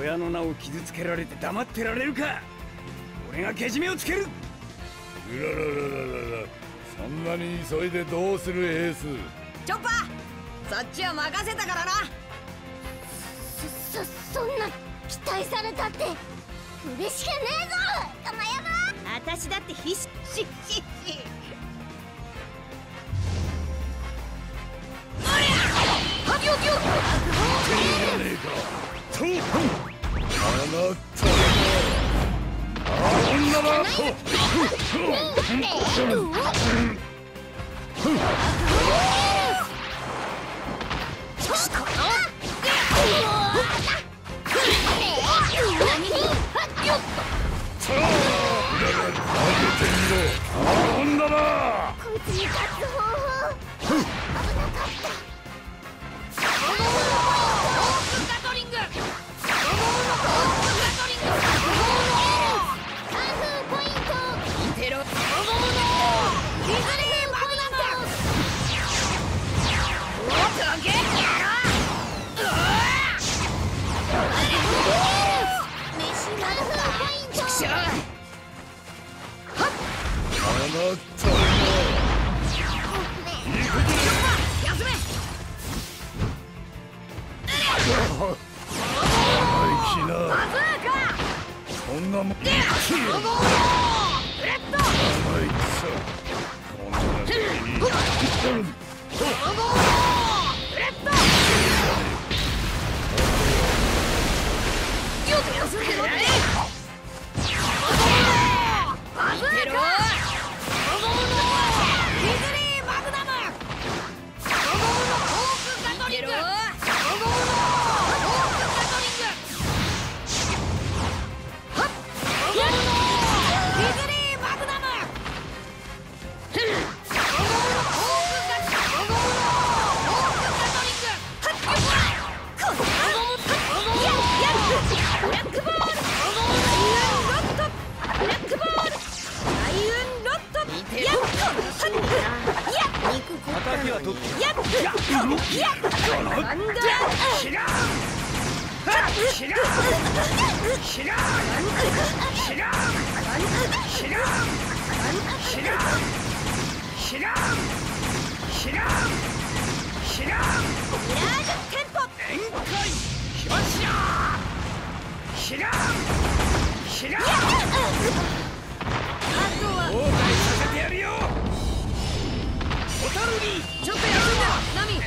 親の名を傷つけられて黙ってられるか。俺がけじめをつける。うらららららら。そんなに急いでどうするエース。チョッパー。そっちは任せたからな。そそそんな期待されたって嬉しくねえぞ玉山。私だって必死しし。おりゃ！はぎょぎょじゃこいつに勝つ方法。危なかった。んなもレッドあいつ。こんな時にゴムのレッドよく休んでろってお返しさや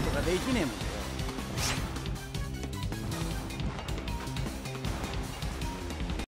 とかできねえもん